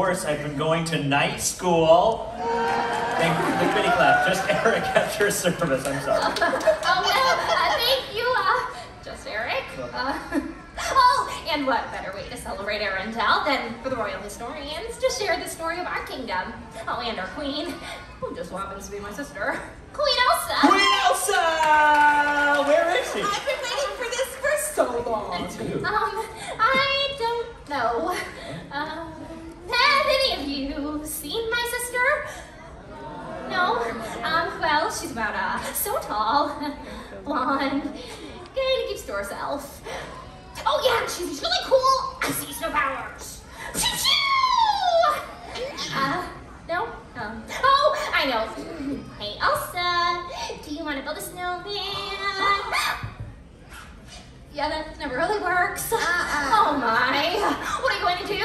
course, I've been going to night school. Thank you. The bitty clap. Just Eric at your service. I'm sorry. Oh, well, uh, thank you, uh, just Eric. Uh, oh, and what better way to celebrate Arendelle than for the royal historians to share the story of our kingdom? Oh, and our queen, who just so happens to be my sister, Queen Elsa. Queen Elsa! Where is she? I've been waiting for this for so long. Um, I don't know. Um, have any of you seen my sister? No? Um, well, she's about, uh, so tall, blonde, kind of keeps to herself. Oh yeah, she's really cool. I see snow powers. Pew pew! Uh, no? Um, oh, I know. Hey, Elsa, do you want to build a snowman? Yeah, that never really works. Uh-uh. Oh my. What are you going to do?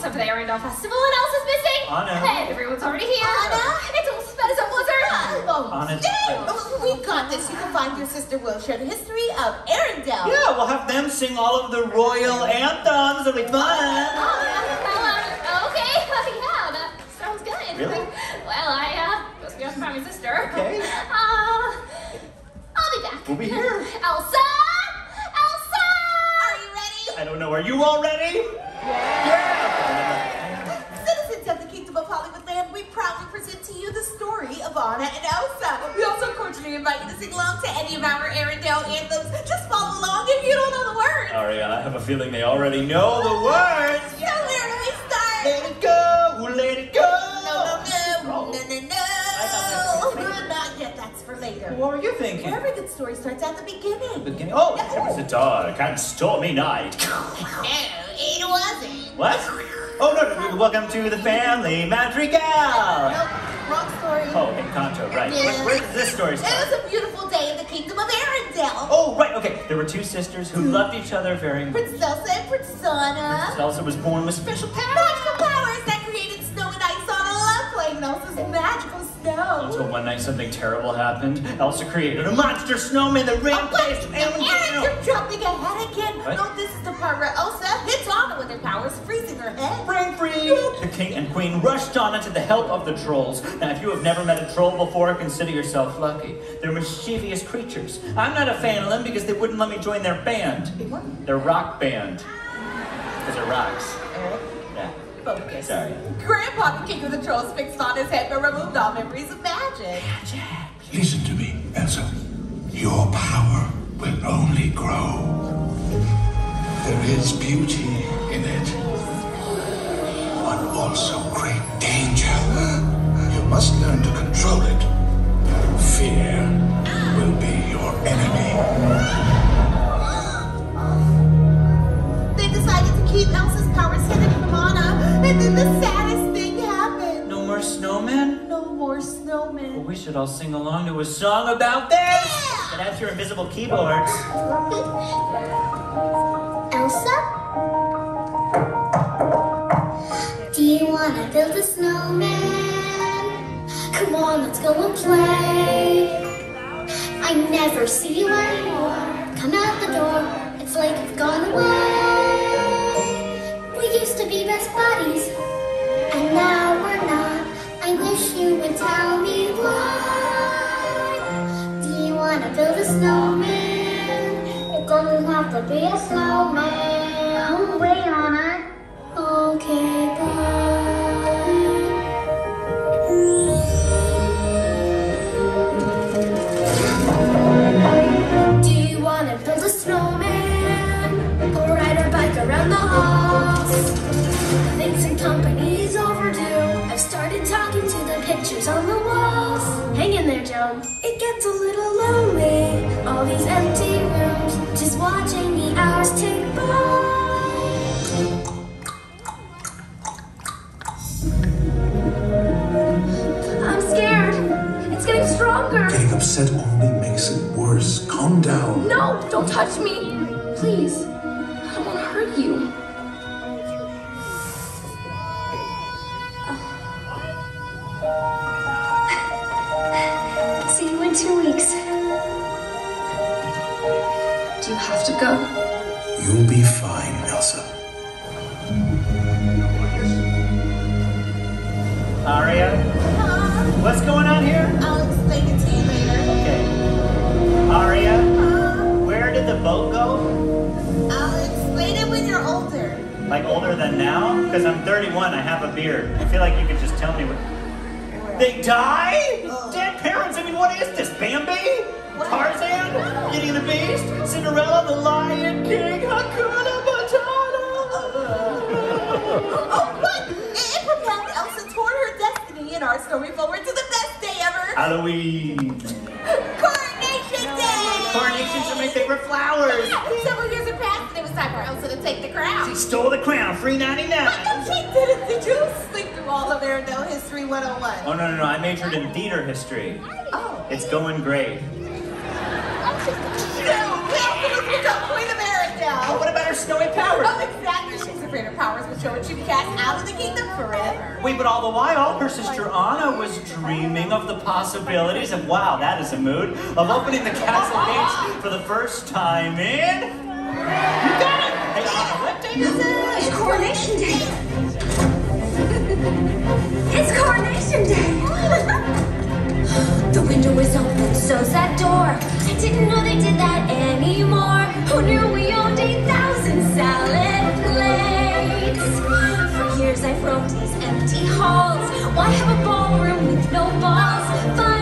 It's almost time for the Arendelle Festival and Elsa's missing. Anna. And everyone's already here. Anna. It's almost as bad as a blizzard. Oh, Honest. dang. Oh, we got this. You can find your sister will share the history of Arendelle. Yeah, we'll have them sing all of the royal anthems. It'll be fun. Oh, yeah. Well, uh, okay. yeah, that sounds good. Really? Well, I, uh, must be off to find my sister. Okay. Uh, I'll be back. We'll be here. Elsa! Elsa! Are you ready? I don't know. Are you all ready? Yeah. You the story of Anna and Elsa. We also cordially invite you to sing along to any of our Arendelle anthems. Just follow along if you don't know the words. Aria, I have a feeling they already know the words. So where do we start? Let it go, let it go. No, no, no, no, no, no. Not yet, that's for later. What were you thinking? Every good story starts at the beginning. Beginning. Oh, it was a dark and stormy night. No, it wasn't. What? Oh no, no, no, welcome to the family madrigal. Uh, nope, wrong story. Oh, Encanto, right. Yeah. Where, where does this story start? It was a beautiful day in the Kingdom of Arendelle. Oh, right, okay. There were two sisters who loved each other very much. Princess Elsa and Princess Anna. Elsa was born with special powers. Magical powers love Elsa's magical snow. Until one night something terrible happened. Elsa created a monster snowman that ran Oh, Eric, Arendelle. you're jumping ahead again. What? No, this is the part where Elsa hits Anna with her powers, freezing her head. Brain freeze! The king and queen rushed on to the help of the trolls. Now, if you have never met a troll before, consider yourself lucky. They're mischievous creatures. I'm not a fan of them because they wouldn't let me join their band. Their rock band. Ah. Because they're rocks. Eric, focus. Sorry. Grandpa, the king of the trolls, fixed on his head but removed all memories of magic. Listen to me, Elsa. Your power will only grow. There is beauty in it, but also great danger. You must learn to control it. Fear will be your enemy. They decided to keep Elsa's powers hidden from Anna, and then the saddest thing happened. No more snowmen? No more Well, snowmen. we should all sing along to a song about this! But that's your invisible keyboards. Elsa? Do you wanna build a snowman? Come on, let's go and play. I never see you anymore. Come out the door, it's like you've gone away. To best buddies, and now we're not. I wish you would tell me why. Do you wanna build a snowman? It doesn't have to be a snowman. Wait on it. Okay, bye. Pictures on the walls. Hang in there, Joan. It gets a little lonely All these empty rooms, just watching the hours tick by. I'm scared. It's getting stronger. Getting upset only makes it worse. Calm down. No, don't touch me. Please. You'll be fine, Elsa. Aria, what's going on here? I'll explain it to you later. Okay. Aria, Uh, where did the boat go? I'll explain it when you're older. Like older than now? Because I'm 31, I have a beard. I feel like you could just tell me what. They die? Dead parents? I mean, what is this? Bambi? Tarzan? Beauty and the Beast? Cinderella? The Lion King? Hakuna Matata? Oh, what? It, it propelled Elsa toward her destiny and our story forward to the best day ever. Halloween. Coronation Day! Coronations are my favorite flowers. Yeah, Several years have passed and it was time for Elsa to take the crown. She stole the crown, free 99. But no, she didn't. Did you sleep through all of Arendelle History 101? Oh, no, no, no. I majored in theater history. Oh. It's going great. Snowy powers? Oh, exactly. She's afraid her powers would show and she'd be cast out of the kingdom forever. Wait, but all the while, her sister Anna was dreaming of the possibilities and wow, that is a mood, of opening the castle gates for the first time in. You got it! Hey, Anna, what day is it? It's Coronation Day. it's Coronation Day. the window is open, so's that door. Didn't know they did that anymore. Who knew we owned 8,000 salad plates? For years I've roamed these empty halls. Why have a ballroom with no balls? Finally,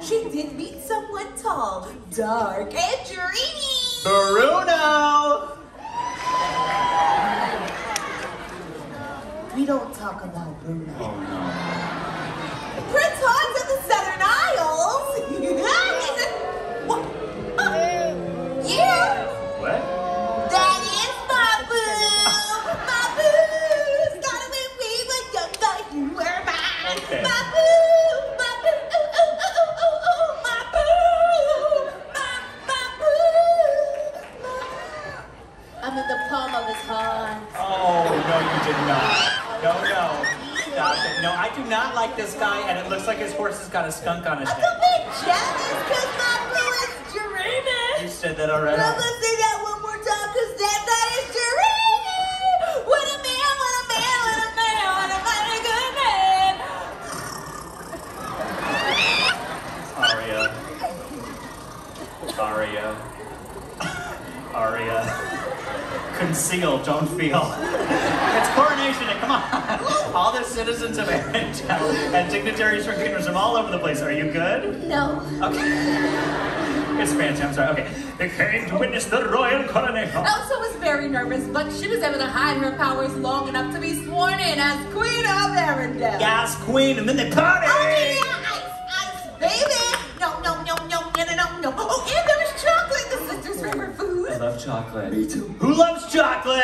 She did meet someone tall, dark, and dreamy. Bruno! We don't talk about Bruno. Oh, no. Prince I do not like this guy, and it looks like his horse has got a skunk on his I'm a bit jealous because my boo is dreaming. You said that already. I'm gonna say that one more time because that guy is dreaming. What a man, what a man, what a man, what a mighty good man. Aria. Aria. Aria. Conceal, don't feel. It's coronation come on. All the citizens of Arendelle and dignitaries from kingdoms from all over the place. Are you good? No. Okay. It's fancy, I'm sorry. Okay. They came to witness the royal coronation. Elsa was very nervous, but she was able to hide her powers long enough to be sworn in as Queen of Arendelle. Gas queen, and then they party! Oh yeah, ice, ice, baby. No, no, no, no, no, no, no, no. Oh, and there was chocolate, the sister's favorite food. I love chocolate. Me too. Who loves chocolate?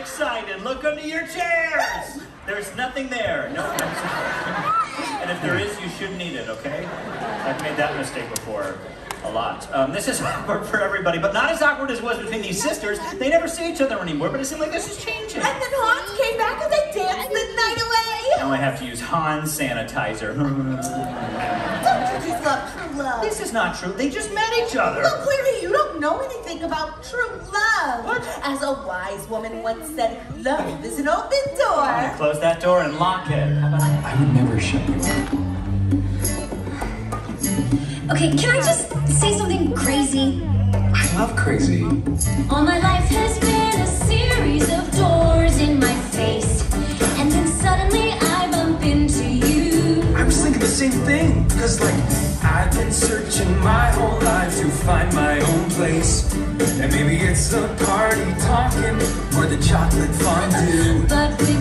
Excited. Look under your chairs. There's nothing there. No. and if there is, you shouldn't eat it. Okay? I've made that mistake before. A lot. Um, this is awkward for everybody, but not as awkward as it was between these sisters. They never see each other anymore, but it seems like this is changing. And then Hans came back and they danced the night away. Now I have to use Han sanitizer. Don't you just love true love? this is not true. They just met each other. Well, clearly you don't know anything about true love. As a wise woman once said, love is an open door. I Close that door and lock it. How about that? I would never shut you up. Okay, can I just say something crazy? I love crazy. All my life has been a series of doors in my party talking or the chocolate fondue. But with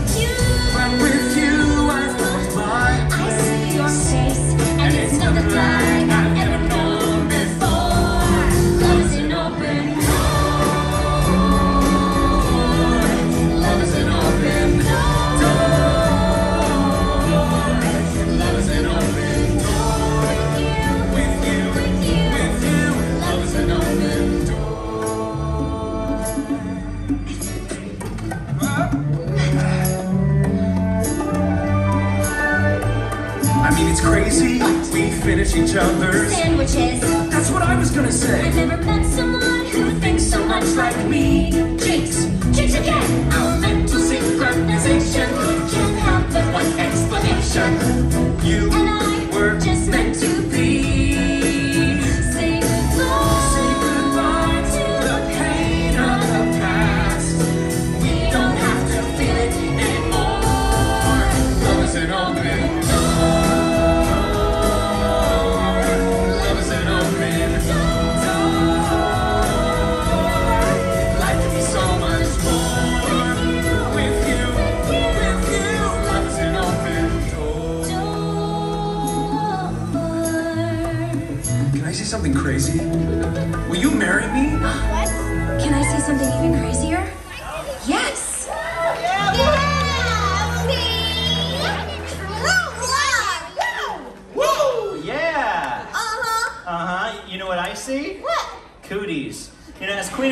crazy. We finish each other's. Sandwiches. That's what I was gonna say. I've never met someone who thinks so much like me. Jinx, jinx again. Our mental synchronization can't have but one explanation. Something even crazier?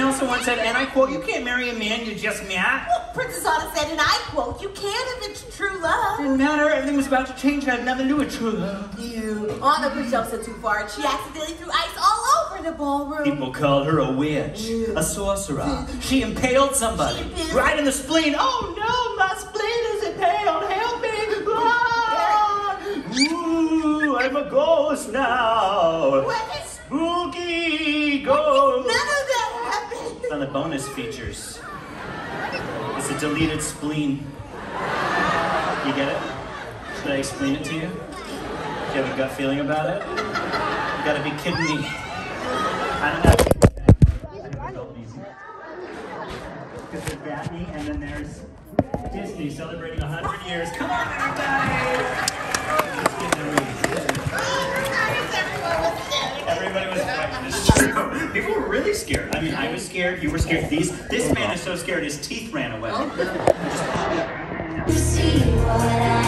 Elsa once said, and I quote, you can't marry a man you just met. Well, Princess Anna said, and I quote, you can if it's true love. Didn't matter. Everything was about to change. I had nothing to do with true love. You. Anna pushed Elsa too far and she accidentally threw ice all over the ballroom. People called her a witch, a sorcerer. She impaled somebody right in the spleen. Oh no, my spleen is impaled. Help me! Ah! Ooh, I'm a ghost now. What? Spooky None ghost. It's on the bonus features. It's a deleted spleen. You get it? Should I explain it to you? Do you have a gut feeling about it? You gotta be kidding me. I don't know. Because there's Batney and then there's Disney celebrating 100 years. Come on, everybody! Let's give them a raise. Everybody was frightened. People were really scared. I mean, I was scared. You were scared. These, this man is so scared his teeth ran away.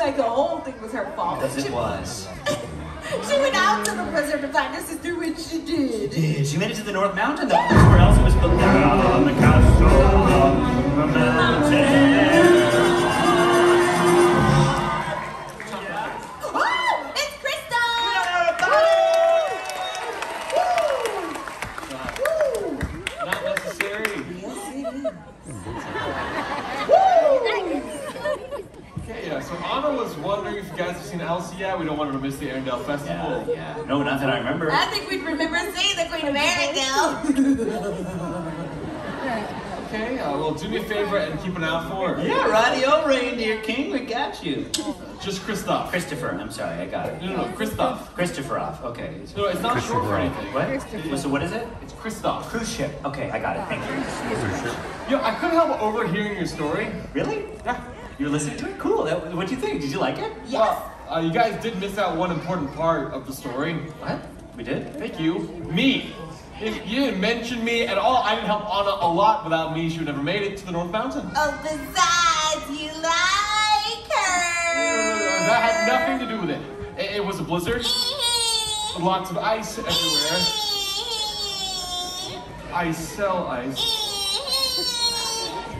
like the whole thing was her fault. As it was. She went out to the preserve to find her sister, which she did. She Did she made it to the North Mountain? Though. That's where Elsa was built down on the castle on the mountain. Okay, uh, well, do me a favor and keep an eye out for her. Yeah, radio reindeer king, we got you. Just Christoph. Christopher, I'm sorry, I got it. No, no, no, Christoph. Christopheroff, okay. No, it's not short for anything. What? So what is it? It's Christoph. Cruise ship. Okay, I got it. Thank you. Yo, I couldn't help overhearing your story. Really? Yeah. You were listening to it? Cool. That, what'd you think? Did you like it? Yes. Well, uh, you guys did miss out one important part of the story. What? We did? Thank you. Me. If you didn't mention me at all, I didn't help Anna a lot. Without me, she would never made it to the North Mountain. Oh, besides, you like her. That had nothing to do with it. It, it was a blizzard, lots of ice everywhere. I sell ice.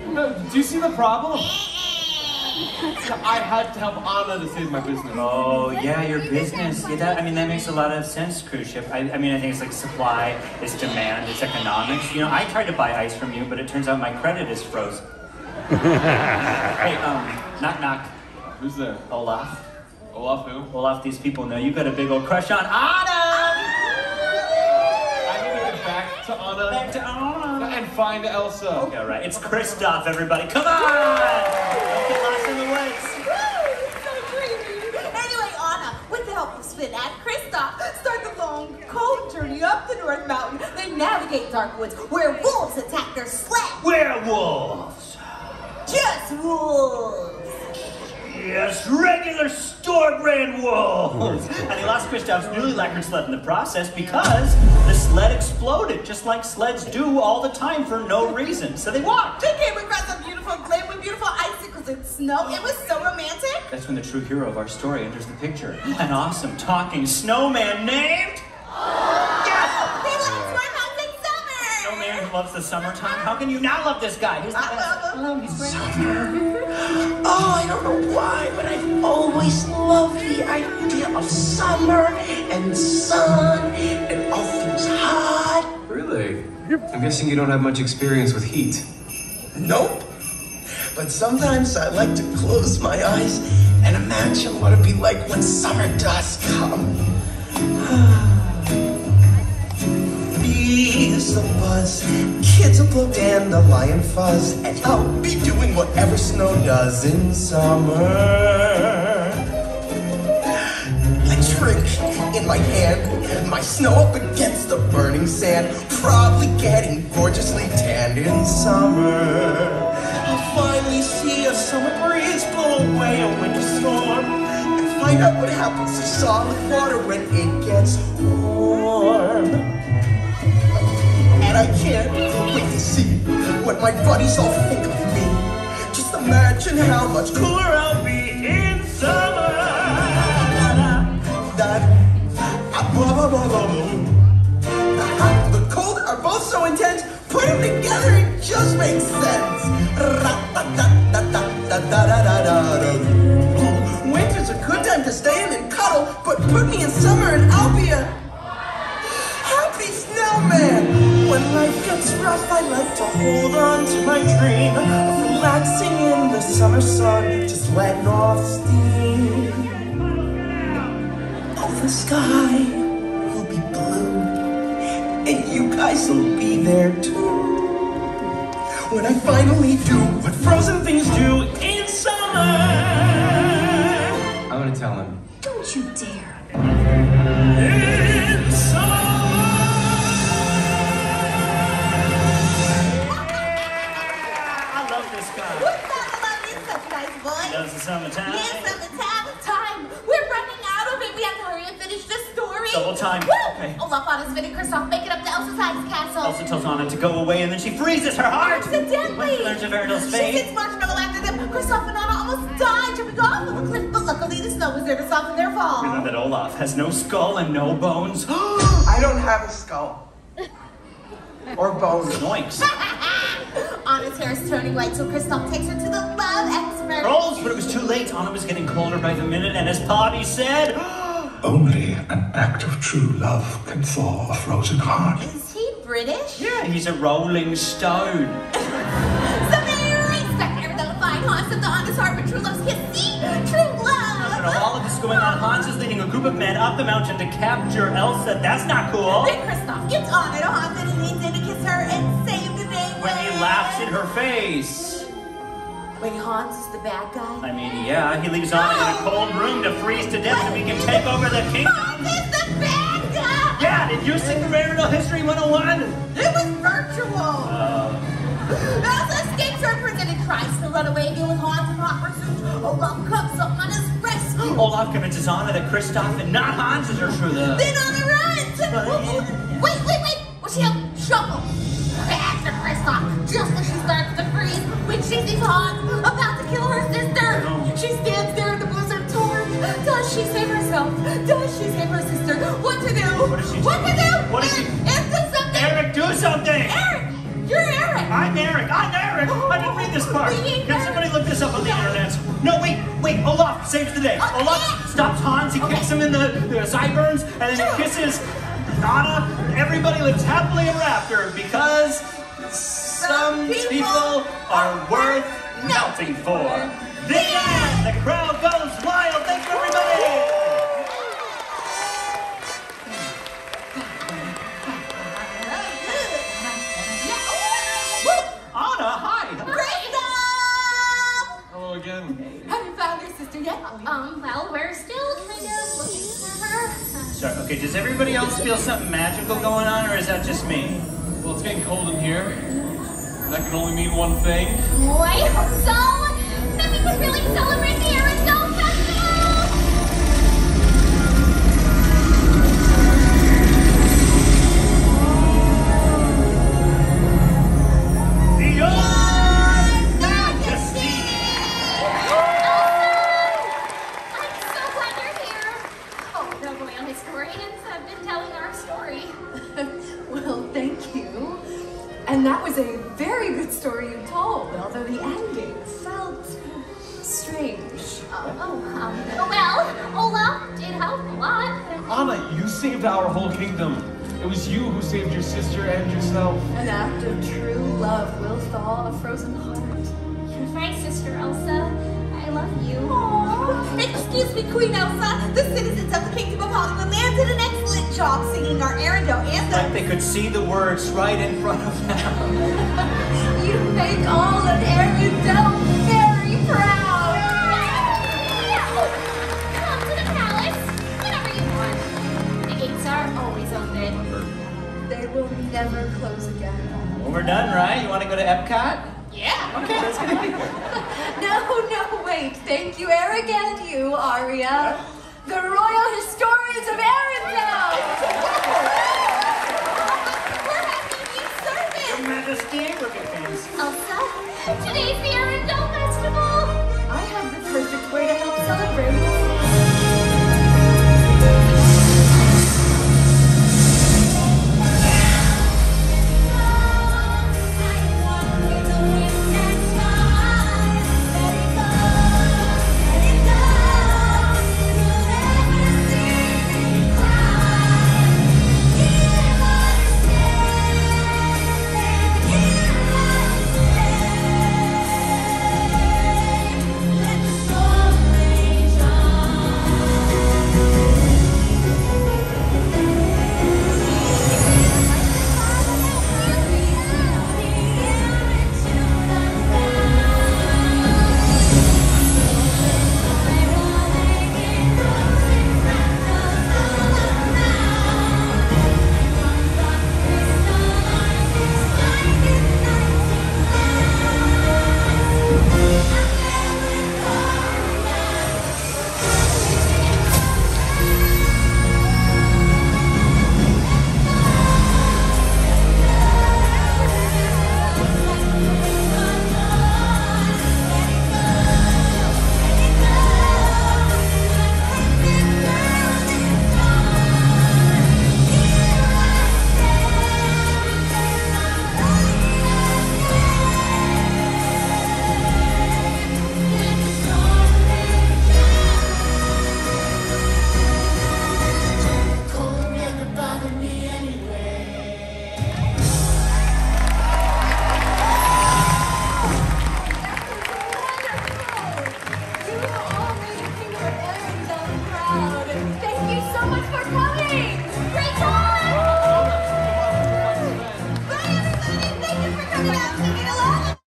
No, do you see the problem? I had to help Anna to save my business. Oh, yeah, your business. Yeah, that, I mean, that makes a lot of sense, cruise ship. I, I mean, I think it's like supply, it's demand, it's economics. You know, I tried to buy ice from you, but it turns out my credit is frozen. hey, um, knock knock. Who's there? Olaf. Olaf who? Olaf, these people know you got a big old crush on Anna! I need to get back to Anna Back to Anna. and find Elsa. Yeah, right. It's Kristoff, everybody. Come on! Long, cold journey up the North Mountain. They navigate dark woods where wolves attack their sled. Werewolves! Just wolves. Yes, regular store-brand wolves! and he lost Kristoff's newly lacquered sled in the process because the sled exploded, just like sleds do all the time for no reason. So they walked. They came across a beautiful glen with beautiful icicles and snow. It was so romantic. That's when the true hero of our story enters the picture. An awesome talking snowman named... Yes! They love Smart House in summer. Loves the summertime. How can you not love this guy? He's the I best. love him. Oh, he's great. Oh, I don't know why, but I've always loved the idea of summer and sun and all things hot. Really? I'm guessing you don't have much experience with heat. Nope. But sometimes I like to close my eyes and imagine what it'd be like when summer does come. Bees a buzz, kids will blow dandelion fuzz, and I'll be doing whatever snow does in summer. A drink in my hand, my snow up against the burning sand, probably getting gorgeously tanned in summer. I'll finally see a summer breeze blow away a winter storm, and find out what happens to solid water when it gets warm. I can't wait to see what my buddies all think of me. Just imagine how much cooler I'll be in summer. The hot, the cold are both so intense. Put them together, it just makes sense. Winter's a good time to stay in and cuddle, but put me in summer and I'll be a rough, I like to hold on to my dream of relaxing in the summer sun, just letting off steam. Oh, the sky will be blue, and you guys will be there too. When I finally do what frozen things do in summer. I'm gonna tell him. Don't you dare. In summer. A nice voice? The summertime. Yes, summertime. Time. We're running out of it. We have to hurry and finish the story. Double time. Woo! Okay. Oh, Olaf on his Vinnie Kristoff making up to Elsa's Ice Castle. Elsa tells Anna to go away, and then she freezes her heart. Accidentally. When she learns of Arendelle's She fate. sits marshmallow after them. Kristoff and Anna almost died jumping off of a cliff, but luckily the snow was there to soften their fall. And then that Olaf has no skull and no bones. I don't have a skull. Or bones. Yoinks. Anna's hair is turning white, so Kristoff takes her to the love expert. Rolls, but it was too late. Anna was getting colder by the minute, and as Pabbie said, Only an act of true love can thaw a frozen heart. Is he British? yeah, he's a rolling stone. So Mary expect Arabella to find Hans of the Anna's heart, but true love's kiss. See? True And love. all of this going on, Hans is leading a group of men up the mountain to capture Elsa. That's not cool. Then Kristoff gets Anna oh, to Hans and he leans in to kiss her and save the day. When he laughs in her face. Wait, Hans is the bad guy? I mean, yeah, he leaves Anna in a cold room to freeze to death so he can take over the kingdom. Hans is the bad guy! Yeah, did you sing the Riverdale History 101? It was virtual! Uh. Elsa escapes her prison and tries to run away again with Hans and Hot Pursuit. Olaf comes up on his. Olaf convinces Anna that Kristoff and not Hans is her true love. Then Anna runs! Wait, wait, wait! What's she up? Shuffle! After Kristoff, just as she starts to freeze, when she sees Hans about to kill her sister, she stands there in the blizzard torn. Does she save herself? Does she save her sister? What to do? What does she What to do? What does she- And do something! Eric, do something! Eric! You're Eric! I'm Eric. I'm Eric. I oh, didn't read this part. Can somebody look this up on the internet? No, wait, wait. Olaf saves the day. Oh, Olaf stops Hans. He kicks him in the, the sideburns, and then he kisses Anna. Everybody lives happily ever after because some people are worth melting for. The end. The crowd goes wild. Thank you, everybody. Found your sister yet? Um, well, we're still kind of looking for her. Sorry. Okay. Does everybody else feel something magical going on, or is that just me? Well, it's getting cold in here. And that can only mean one thing. I hope so. Then we can really celebrate the Arizona